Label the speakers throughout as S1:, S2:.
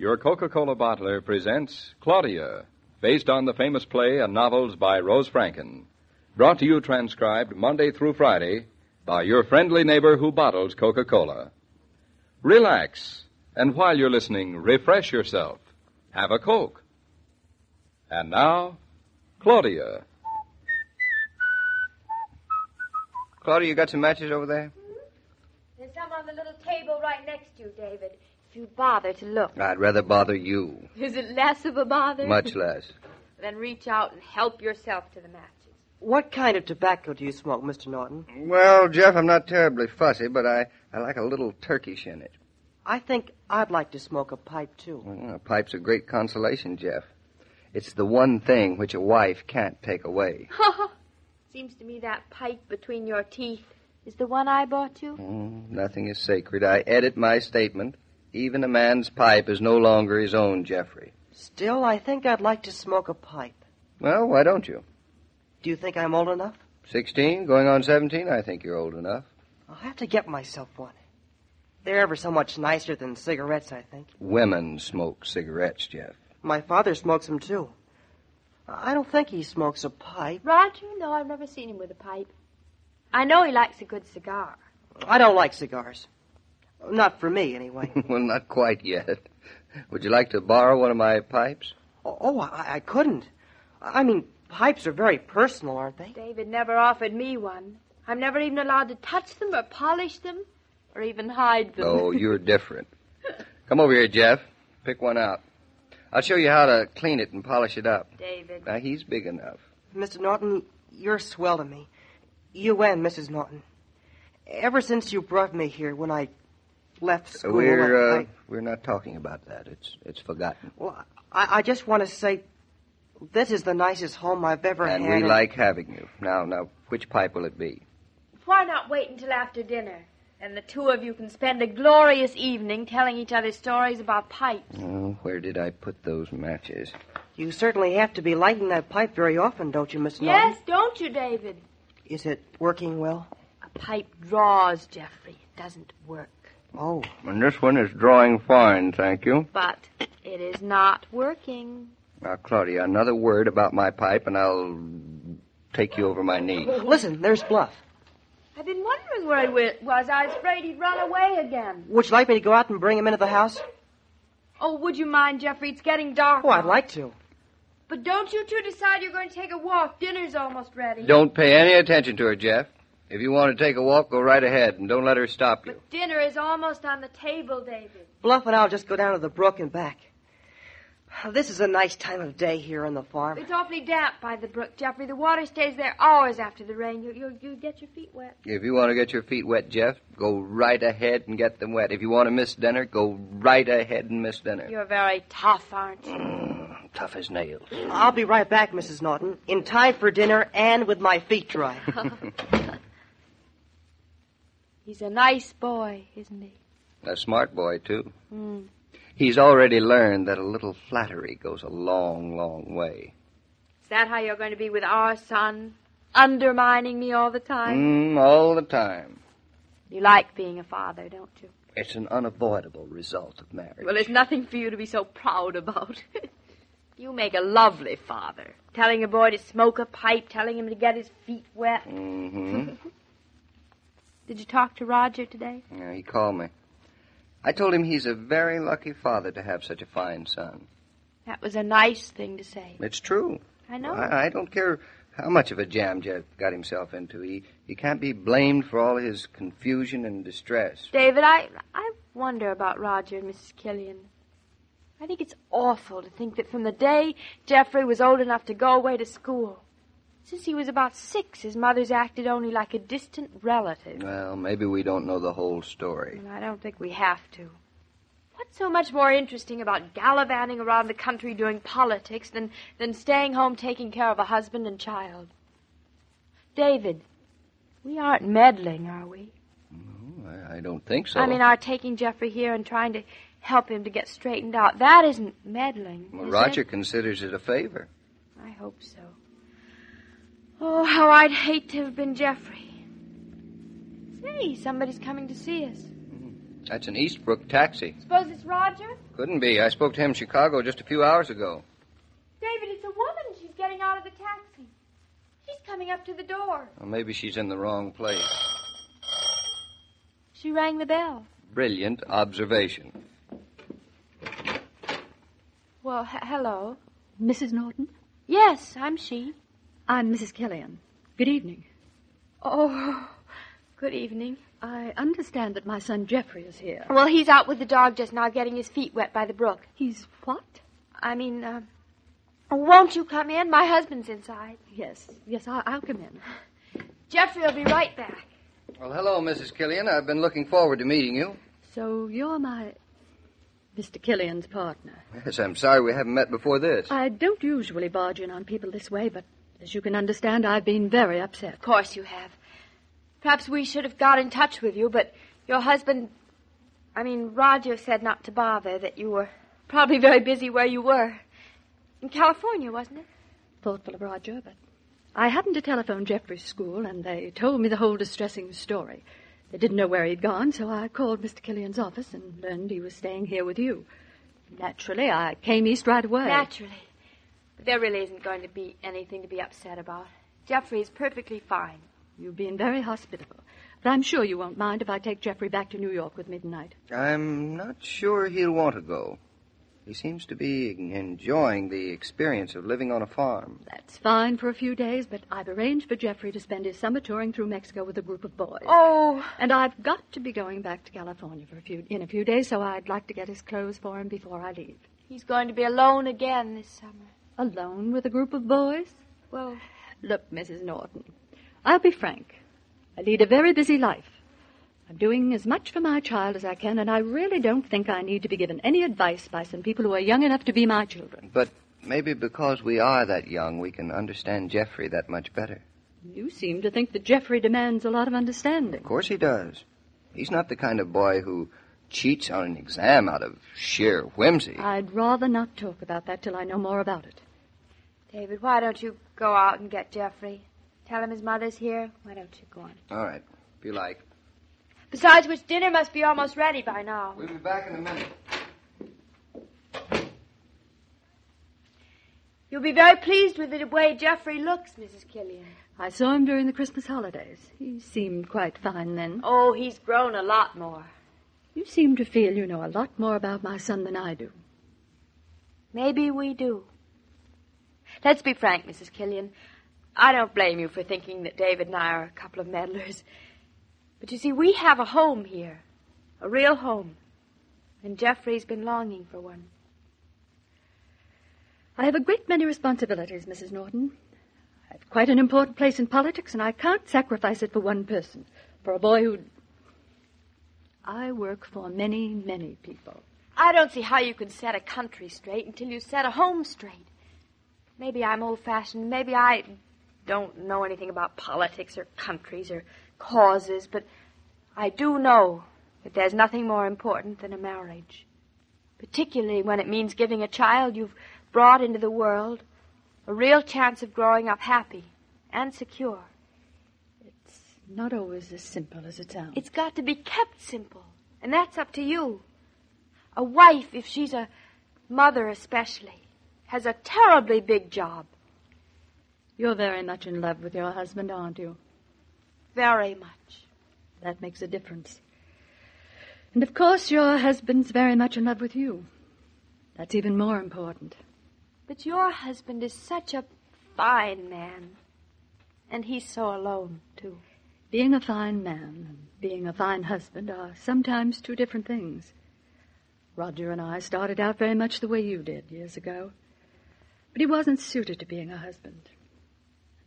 S1: Your Coca Cola bottler presents Claudia, based on the famous play and novels by Rose Franken. Brought to you transcribed Monday through Friday by your friendly neighbor who bottles Coca Cola. Relax, and while you're listening, refresh yourself. Have a Coke. And now, Claudia.
S2: Claudia, you got some matches over there?
S3: There's some on the little table right next to you, David. If you'd bother to look.
S2: I'd rather bother you.
S3: Is it less of a bother?
S2: Much less.
S3: Then reach out and help yourself to the matches.
S4: What kind of tobacco do you smoke, Mr. Naughton?
S2: Well, Jeff, I'm not terribly fussy, but I, I like a little Turkish in it.
S4: I think I'd like to smoke a pipe, too.
S2: Well, a pipe's a great consolation, Jeff. It's the one thing which a wife can't take away.
S3: Seems to me that pipe between your teeth is the one I bought you.
S2: Mm, nothing is sacred. I edit my statement. Even a man's pipe is no longer his own, Jeffrey.
S4: Still, I think I'd like to smoke a pipe.
S2: Well, why don't you?
S4: Do you think I'm old enough?
S2: Sixteen, going on seventeen, I think you're old enough.
S4: I'll have to get myself one. They're ever so much nicer than cigarettes, I think.
S2: Women smoke cigarettes, Jeff.
S4: My father smokes them, too. I don't think he smokes a pipe.
S3: Roger? No, I've never seen him with a pipe. I know he likes a good cigar.
S4: I don't like cigars. Not for me, anyway.
S2: well, not quite yet. Would you like to borrow one of my pipes?
S4: oh, oh, I, I couldn't. I mean, pipes are very personal, aren't they?
S3: David never offered me one. I'm never even allowed to touch them or polish them or even hide them.
S2: Oh, you're different. Come over here, Jeff. Pick one out. I'll show you how to clean it and polish it up.
S3: David.
S2: Now, he's big enough.
S4: Mr. Naughton, you're swell to me. You and Mrs. Naughton. Ever since you brought me here when I left school.
S2: We're uh,
S4: I,
S2: we're not talking about that. It's it's forgotten.
S4: well, I, I just want to say this is the nicest home I've ever
S2: And
S4: had.
S2: And we like having you. Now, now, which pipe will it be?
S3: Why not wait until after dinner? And the two of you can spend a glorious evening telling each other stories about pipes.
S2: Oh, where did I put those matches?
S4: You certainly have to be lighting that pipe very often, don't you, Mr.
S3: Yes, don't you, David?
S4: Is it working well?
S3: A pipe draws, Jeffrey. It doesn't work.
S4: Oh,
S2: And this one is drawing fine, thank you.
S3: But it is not working.
S2: Now, Claudia, another word about my pipe, and I'll take you over my knee.
S4: listen, there's Bluff.
S3: I've been wondering where he wi- was. I was afraid he'd run away again.
S4: Would you like me to go out and bring him into the house?
S3: Oh, would you mind, Jeffrey? It's getting dark.
S4: Oh, I'd like to.
S3: But don't you two decide you're going to take a walk. Dinner's almost ready.
S2: Don't pay any attention to her, Jeff. If you want to take a walk, go right ahead, and don't let her stop you.
S3: But dinner is almost on the table, David.
S4: Bluff and I'll just go down to the brook and back. This is a nice time of day here on the farm.
S3: It's awfully damp by the brook, Jeffrey. The water stays there hours after the rain. You, you, you get your feet wet.
S2: If you want to get your feet wet, Jeff, go right ahead and get them wet. If you want to miss dinner, go right ahead and miss dinner.
S3: You're very tough, aren't you?
S2: Mm, tough as nails.
S4: I'll be right back, Mrs. Naughton, in time for dinner and with my feet dry.
S3: He's a nice boy, isn't he?
S2: A smart boy, too.
S3: Hmm.
S2: He's already learned that a little flattery goes a long, long way.
S3: Is that how you're going to be with our son? Undermining me all the time?
S2: Mm, all the time.
S3: You like being a father, don't you?
S2: It's an unavoidable result of marriage.
S3: Well, there's nothing for you to be so proud about. you make a lovely father. Telling a boy to smoke a pipe, telling him to get his feet wet.
S2: Mm-hmm.
S3: Did you talk to Roger today?
S2: yeah, he called me. I told him he's a very lucky father to have such a fine son.
S3: That was a nice thing to say.
S2: It's true.
S3: I know.
S2: I, I don't care how much of a jam Jeff got himself into. He he can't be blamed for all his confusion and distress.
S3: David, I I wonder about Roger and Mrs. Killian. I think it's awful to think that from the day Jeffrey was old enough to go away to school, since he was about six, his mother's acted only like a distant relative.
S2: Well, maybe we don't know the whole story.
S3: And I don't think we have to. What's so much more interesting about gallivanting around the country doing politics than, than staying home taking care of a husband and child? David, we aren't meddling, are we?
S2: I, I don't think so.
S3: I mean, our taking Jeffrey here and trying to help him to get straightened out. That isn't meddling.
S2: well,
S3: is
S2: Roger
S3: it?
S2: considers it a favor.
S3: I hope so. Oh, how I'd hate to have been Jeffrey. Say, somebody's coming to see us.
S2: That's an Eastbrook taxi.
S3: Suppose it's Roger?
S2: Couldn't be. I spoke to him in Chicago just a few hours ago.
S3: David, it's a woman. She's getting out of the taxi. She's coming up to the door.
S2: Well, maybe she's in the wrong place.
S3: She rang the bell.
S2: Brilliant observation.
S3: Well, h- hello.
S5: Mrs. Naughton?
S3: Yes, I'm she.
S5: I'm Mrs. Killian. Good evening.
S3: Oh, good evening.
S5: I understand that my son Jeffrey is here.
S3: Well, he's out with the dog just now getting his feet wet by the brook.
S5: He's what?
S3: I mean, uh, won't you come in? My husband's inside.
S5: Yes, yes, I- I'll come in.
S3: Jeffrey will be right back.
S2: Well, hello, Mrs. Killian. I've been looking forward to meeting you.
S5: So you're my Mr. Killian's partner.
S2: Yes, I'm sorry we haven't met before this.
S5: I don't usually barge in on people this way, but as you can understand, I've been very upset.
S3: Of course you have. Perhaps we should have got in touch with you, but your husband. I mean, Roger said not to bother, that you were probably very busy where you were. In California, wasn't it?
S5: Thoughtful of Roger, but I happened to telephone Jeffrey's school, and they told me the whole distressing story. They didn't know where he'd gone, so I called Mr. Killian's office and learned he was staying here with you. Naturally, I came east right away.
S3: Naturally. But there really isn't going to be anything to be upset about. Jeffrey is perfectly fine.
S5: You've been very hospitable. But I'm sure you won't mind if I take Jeffrey back to New York with me tonight.
S2: I'm not sure he'll want to go. He seems to be enjoying the experience of living on a farm.
S5: That's fine for a few days, but I've arranged for Jeffrey to spend his summer touring through Mexico with a group of boys.
S3: Oh,
S5: And I've got to be going back to California for a few in a few days, so I'd like to get his clothes for him before I leave.
S3: he's going to be alone again this summer.
S5: Alone with a group of boys?
S3: Well,
S5: Look, Mrs. Naughton, I'll be frank. I lead a very busy life. I'm doing as much for my child as I can, and I really don't think I need to be given any advice by some people who are young enough to be my children.
S2: But maybe because we are that young, we can understand Jeffrey that much better.
S5: You seem to think that Jeffrey demands a lot of understanding.
S2: Of course he does. He's not the kind of boy who cheats on an exam out of sheer whimsy.
S5: I'd rather not talk about that till I know more about it.
S3: David, why don't you go out and get Jeffrey? Tell him his mother's here. Why don't you go on?
S2: All right, if you like.
S3: Besides which, dinner must be almost ready by now.
S2: We'll be back in a minute.
S3: You'll be very pleased with the way Jeffrey looks, Mrs. Killian.
S5: I saw him during the Christmas holidays. He seemed quite fine then.
S3: Oh, he's grown a lot more.
S5: You seem to feel you know a lot more about my son than I do.
S3: Maybe we do. Let's be frank, Mrs. Killian. I don't blame you for thinking that David and I are a couple of meddlers. But you see, we have a home here. A real home. And Jeffrey's been longing for one.
S5: I have a great many responsibilities, Mrs. Naughton. I have quite an important place in politics, and I can't sacrifice it for one person. For a boy who. I work for many, many people.
S3: I don't see how you can set a country straight until you set a home straight. Maybe I'm old fashioned. Maybe I don't know anything about politics or countries or causes, but I do know that there's nothing more important than a marriage. Particularly when it means giving a child you've brought into the world a real chance of growing up happy and secure.
S5: It's not always as simple as it sounds.
S3: It's got to be kept simple, and that's up to you. A wife, if she's a mother especially, has a terribly big job.
S5: You're very much in love with your husband, aren't you?
S3: Very much.
S5: That makes a difference. And of course, your husband's very much in love with you. That's even more important.
S3: But your husband is such a fine man. And he's so alone, too.
S5: Being a fine man and being a fine husband are sometimes two different things. Roger and I started out very much the way you did years ago. But he wasn't suited to being a husband.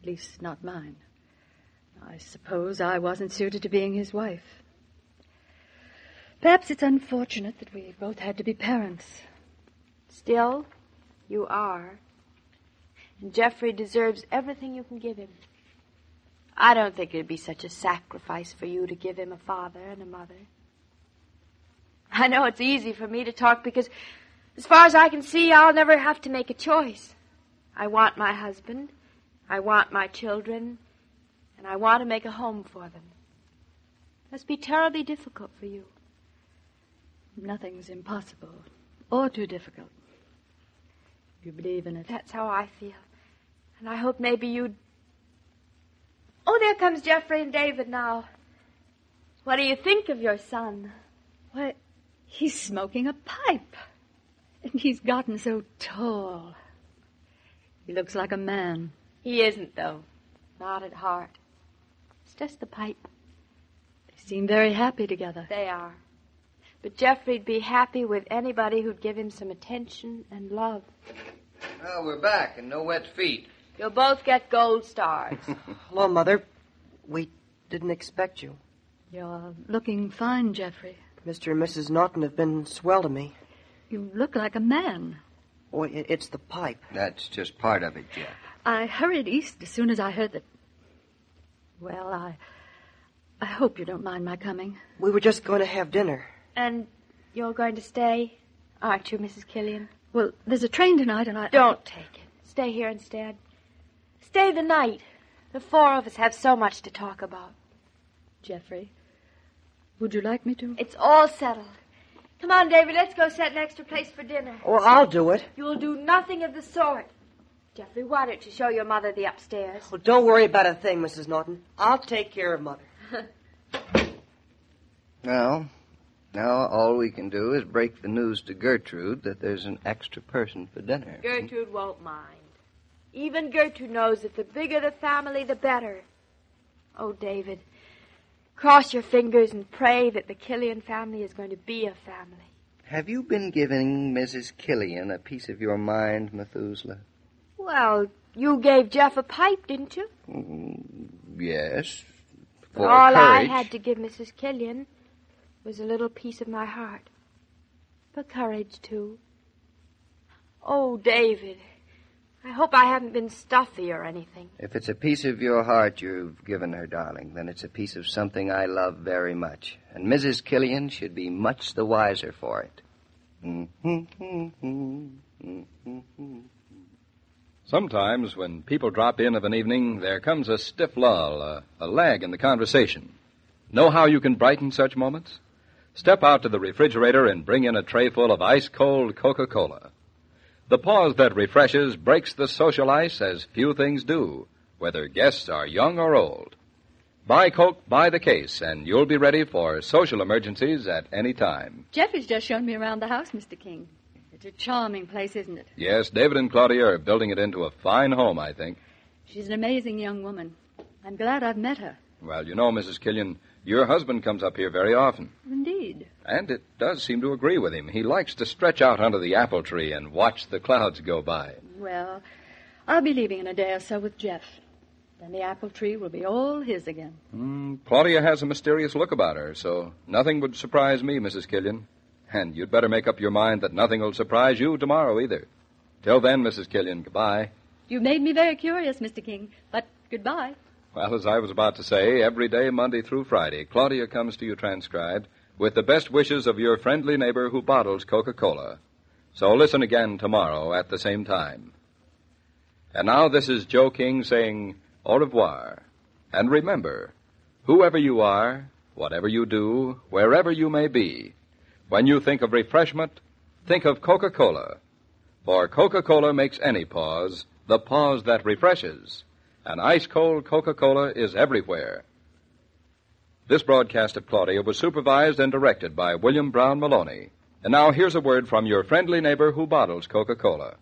S5: At least, not mine. I suppose I wasn't suited to being his wife. Perhaps it's unfortunate that we both had to be parents.
S3: Still, you are. And Jeffrey deserves everything you can give him. I don't think it'd be such a sacrifice for you to give him a father and a mother. I know it's easy for me to talk because, as far as I can see, I'll never have to make a choice. I want my husband, I want my children, and I want to make a home for them. It Must be terribly difficult for you.
S5: Nothing's impossible or too difficult. You believe in it.
S3: That's how I feel. And I hope maybe you'd. Oh, there comes Jeffrey and David now. What do you think of your son?
S5: Why, he's smoking a pipe. And he's gotten so tall. He looks like a man.
S3: He isn't, though. Not at heart. It's just the pipe.
S5: They seem very happy together.
S3: They are. But Jeffrey'd be happy with anybody who'd give him some attention and love.
S2: Well, we're back and no wet feet.
S3: You'll both get gold stars.
S4: Hello, Mother. We didn't expect you.
S5: You're looking fine, Jeffrey.
S4: Mr. and Mrs. Naughton have been swell to me.
S5: You look like a man.
S4: Oh, it's the pipe.
S2: That's just part of it, Jeff.
S5: I hurried east as soon as I heard that. Well, I. I hope you don't mind my coming.
S4: We were just going to have dinner.
S3: and you're going to stay, aren't you, Mrs. Killian?
S5: Well, there's a train tonight, and I.
S3: Don't take it. Stay here instead. Stay the night. The four of us have so much to talk about.
S5: Jeffrey, would you like me to?
S3: It's all settled. Come on, David, let's go set an extra place for dinner.
S4: Oh, I'll do it.
S3: You'll do nothing of the sort. Jeffrey, why don't you show your mother the upstairs?
S4: Well, don't worry about a thing, Mrs. Naughton. I'll take care of Mother.
S2: Well, now all we can do is break the news to Gertrude that there's an extra person for dinner.
S3: Gertrude won't mind. Even Gertrude knows that the bigger the family, the better. Oh, David, cross your fingers and pray that the Killian family is going to be a family.
S2: Have you been giving Mrs. Killian a piece of your mind, Methuselah?
S3: Well, you gave Jeff a pipe, didn't you?
S2: Mm, yes. For
S3: All I had to give Mrs. Killian was a little piece of my heart. But courage, too. Oh, David, I hope I haven't been stuffy or anything.
S2: If it's a piece of your heart you've given her, darling, then it's a piece of something I love very much. And Mrs. Killian should be much the wiser for it.
S1: Sometimes, when people drop in of an evening, there comes a stiff lull, a, a lag in the conversation. Know how you can brighten such moments? Step out to the refrigerator and bring in a tray full of ice cold Coca Cola. The pause that refreshes breaks the social ice as few things do, whether guests are young or old. Buy Coke by the case, and you'll be ready for social emergencies at any time.
S5: Jeffrey's just shown me around the house, Mr. King. It's a charming place, isn't it?
S1: Yes, David and Claudia are building it into a fine home, I think.
S5: She's an amazing young woman. I'm glad I've met her.
S1: Well, you know, Mrs. Killian, your husband comes up here very often.
S5: Indeed.
S1: And it does seem to agree with him. He likes to stretch out under the apple tree and watch the clouds go by.
S5: Well, I'll be leaving in a day or so with Jeff. Then the apple tree will be all his again.
S1: Mm, Claudia has a mysterious look about her, so nothing would surprise me, Mrs. Killian. And you'd better make up your mind that nothing will surprise you tomorrow either. Till then, Mrs. Killian, goodbye.
S5: You've made me very curious, Mr. King, but goodbye.
S1: Well, as I was about to say, every day, Monday through Friday, Claudia comes to you transcribed with the best wishes of your friendly neighbor who bottles Coca Cola. So listen again tomorrow at the same time. And now this is Joe King saying au revoir. And remember, whoever you are, whatever you do, wherever you may be, when you think of refreshment, think of Coca Cola. For Coca Cola makes any pause the pause that refreshes. And ice cold Coca Cola is everywhere. This broadcast of Claudia was supervised and directed by William Brown Meloney. And now here's a word from your friendly neighbor who bottles Coca Cola.